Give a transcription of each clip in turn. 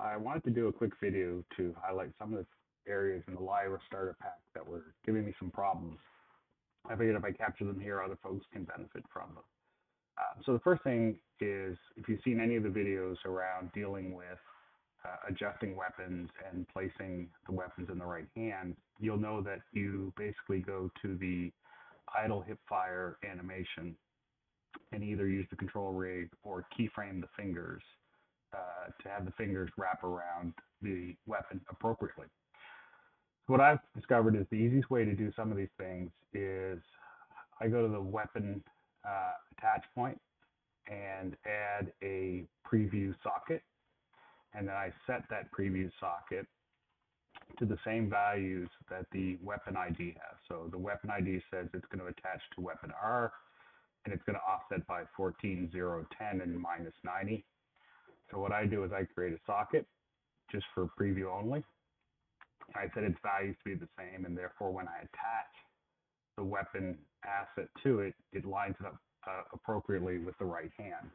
I wanted to do a quick video to highlight some of the areas in the Lyra starter pack that were giving me some problems. I figured if I capture them here, other folks can benefit from them. Uh, so the first thing is, if you've seen any of the videos around dealing with uh, adjusting weapons and placing the weapons in the right hand, you'll know that you basically go to the idle hip fire animation and either use the control rig or keyframe the fingers uh, to have the fingers wrap around the weapon appropriately. What I've discovered is the easiest way to do some of these things is I go to the weapon uh, attach point and add a preview socket and then I set that preview socket to the same values that the weapon ID has. So the weapon ID says it's going to attach to weapon R and it's going to offset by 14010 and minus 90. So what I do is I create a socket just for preview only. I set its values to be the same, and therefore when I attach the weapon asset to it, it lines it up uh, appropriately with the right hand.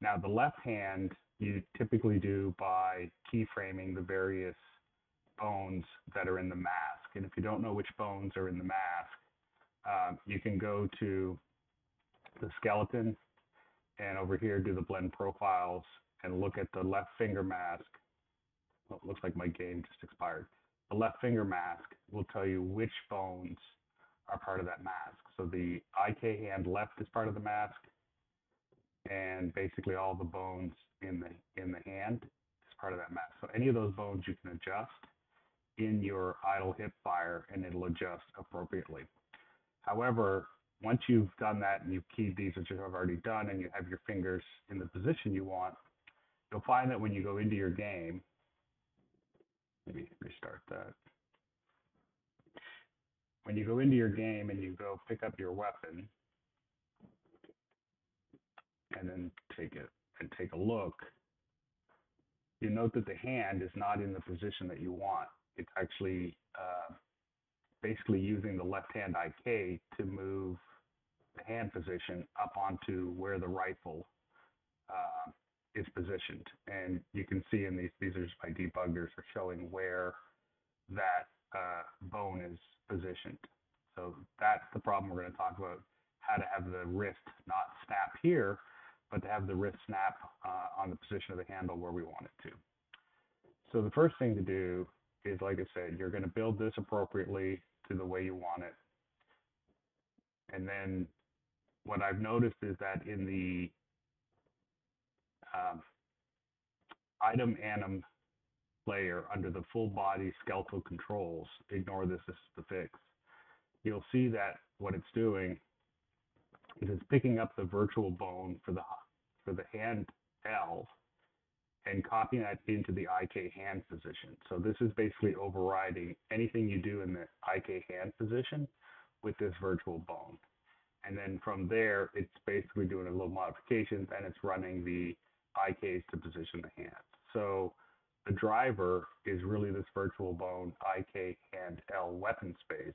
Now the left hand you typically do by keyframing the various bones that are in the mask. And if you don't know which bones are in the mask, um, you can go to the skeleton and over here do the blend profiles and look at the left finger mask. Looks like my game just expired. The left finger mask will tell you which bones are part of that mask. So the IK hand left is part of the mask, and basically all the bones in the in the hand is part of that mask. So any of those bones you can adjust in your idle hip fire, and it'll adjust appropriately. However, once you've done that and you've keyed these, which you have already done, and you have your fingers in the position you want, you'll find that when you go into your game, maybe restart that. When you go into your game and you go pick up your weapon and then take it and take a look, you note that the hand is not in the position that you want. It's actually uh, basically using the left hand IK to move the hand position up onto where the rifle is positioned. And you can see in these, these are just my debuggers are showing where that uh, bone is positioned. So that's the problem we're going to talk about, how to have the wrist not snap here, but to have the wrist snap uh, on the position of the handle where we want it to. So the first thing to do is, like I said, you're going to build this appropriately to the way you want it. And then what I've noticed is that in the item anim layer under the full body skeletal controls, ignore this, this is the fix, you'll see that what it's doing is it's picking up the virtual bone for the for the hand L and copying that into the IK hand position. So this is basically overriding anything you do in the IK hand position with this virtual bone. And then from there, it's basically doing a little modifications and it's running the IKs to position the hand. So the driver is really this virtual bone IK hand L weapon space.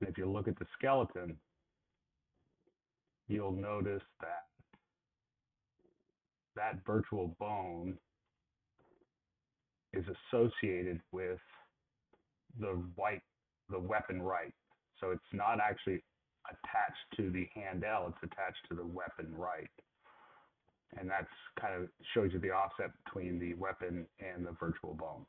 And if you look at the skeleton, you'll notice that that virtual bone is associated with the white, the weapon right. So it's not actually attached to the hand L, it's attached to the weapon right and that's kind of shows you the offset between the weapon and the virtual bone.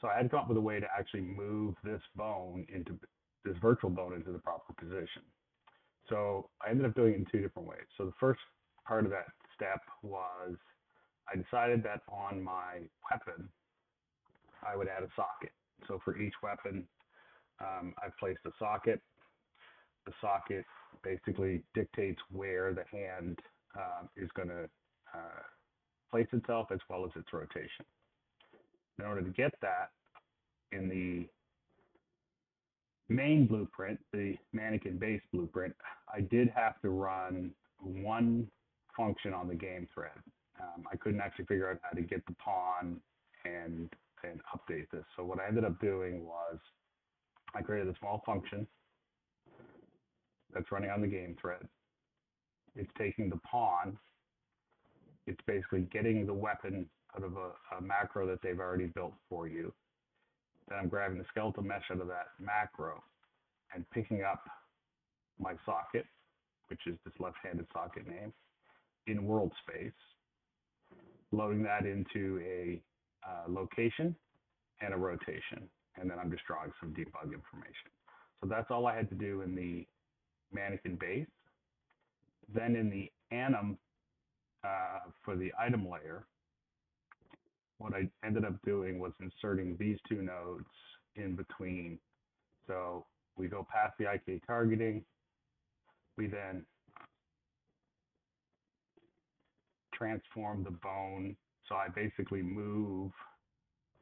So I had to come up with a way to actually move this bone into this virtual bone into the proper position. So I ended up doing it in two different ways. So the first part of that step was I decided that on my weapon, I would add a socket. So for each weapon, um, I placed a socket. The socket basically dictates where the hand is going to uh, place itself as well as its rotation. In order to get that in the main blueprint, the mannequin base blueprint, I did have to run one function on the game thread. Um, I couldn't actually figure out how to get the pawn and and update this. So what I ended up doing was I created a small function that's running on the game thread it's taking the pawn, it's basically getting the weapon out of a, a macro that they've already built for you. Then I'm grabbing the skeletal mesh out of that macro and picking up my socket, which is this left-handed socket name, in world space, loading that into a uh, location and a rotation, and then I'm just drawing some debug information. So that's all I had to do in the mannequin base. Then in the anim uh, for the item layer, what I ended up doing was inserting these two nodes in between. So we go past the IK targeting. We then transform the bone. So I basically move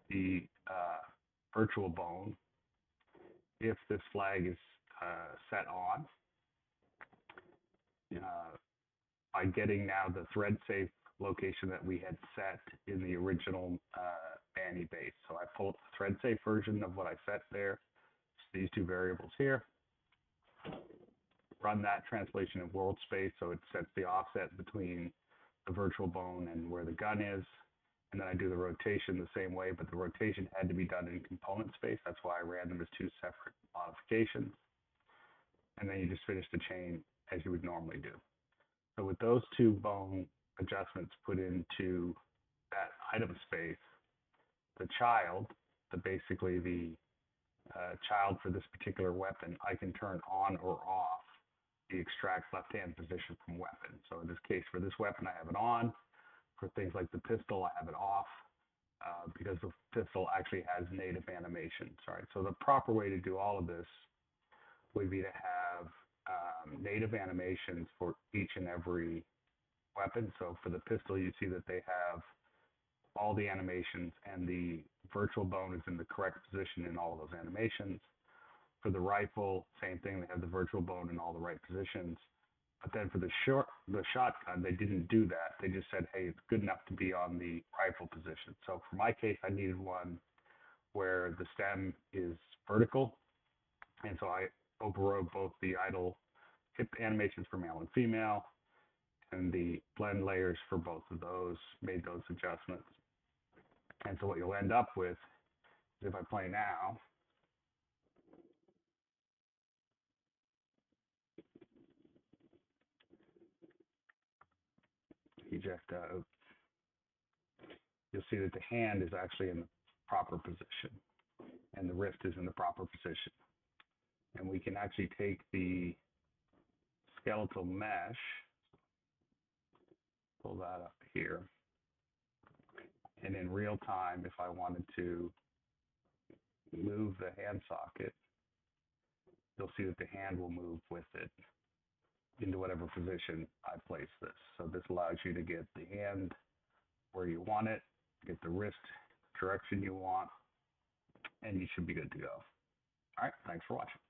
the uh, virtual bone if this flag is uh, set on by getting now the thread safe location that we had set in the original uh, Manny base. So I pulled the thread safe version of what I set there, these two variables here, run that translation in world space so it sets the offset between the virtual bone and where the gun is. And then I do the rotation the same way, but the rotation had to be done in component space. That's why I ran them as two separate modifications. And then you just finish the chain as you would normally do. So with those two bone adjustments put into that item space, the child, the basically the uh, child for this particular weapon, I can turn on or off the extract left-hand position from weapon. So in this case, for this weapon, I have it on. For things like the pistol, I have it off uh, because the pistol actually has native animations. Right. So the proper way to do all of this would be to have um, native animations for each and every weapon. So for the pistol, you see that they have all the animations and the virtual bone is in the correct position in all of those animations. For the rifle, same thing. They have the virtual bone in all the right positions. But then for the short, the shotgun, they didn't do that. They just said, hey, it's good enough to be on the rifle position. So for my case, I needed one where the stem is vertical. And so I overrode both the idle hip animations for male and female and the blend layers for both of those, made those adjustments. And so what you'll end up with is if I play now, eject out, you'll see that the hand is actually in the proper position and the wrist is in the proper position. And we can actually take the skeletal mesh, pull that up here, and in real time, if I wanted to move the hand socket, you'll see that the hand will move with it into whatever position I place this. So this allows you to get the hand where you want it, get the wrist direction you want, and you should be good to go. All right, thanks for watching.